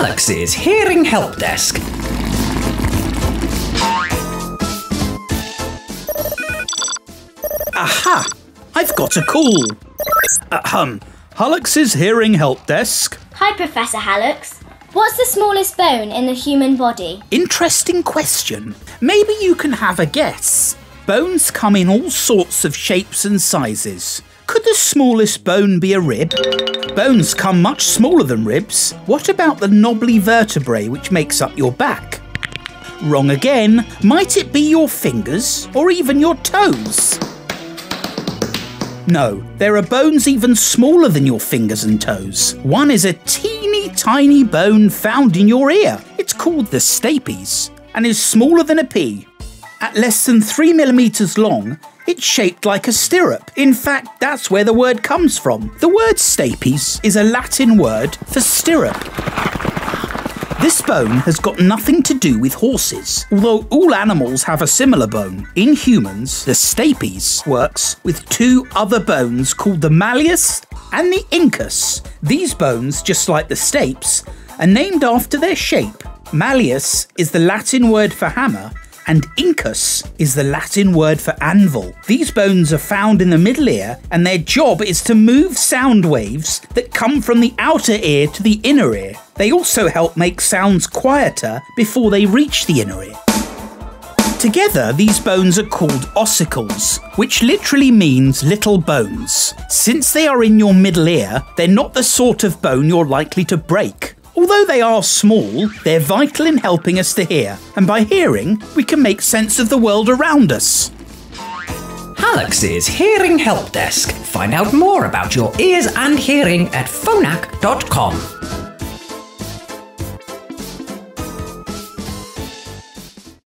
Hallux's Hearing Help Desk. Aha! I've got a call. Ahem. Hallux's hearing help desk. Hi, Professor Hallux. What's the smallest bone in the human body? Interesting question. Maybe you can have a guess. Bones come in all sorts of shapes and sizes. Could the smallest bone be a rib? Bones come much smaller than ribs. What about the knobbly vertebrae which makes up your back? Wrong again. Might it be your fingers or even your toes? No, there are bones even smaller than your fingers and toes. One is a teeny tiny bone found in your ear. It's called the stapes and is smaller than a pea. At less than 3 millimeters long, it's shaped like a stirrup. In fact, that's where the word comes from. The word stapes is a Latin word for stirrup. This bone has got nothing to do with horses, although all animals have a similar bone. In humans, the stapes works with two other bones called the malleus and the incus. These bones, just like the stapes, are named after their shape. Malleus is the Latin word for hammer, and incus is the Latin word for anvil. These bones are found in the middle ear, and their job is to move sound waves that come from the outer ear to the inner ear. They also help make sounds quieter before they reach the inner ear. Together, these bones are called ossicles, which literally means little bones. Since they are in your middle ear, they're not the sort of bone you're likely to break. Although they are small, they're vital in helping us to hear, and by hearing, we can make sense of the world around us. Hallux's Hearing Help Desk. Find out more about your ears and hearing at phonak.com.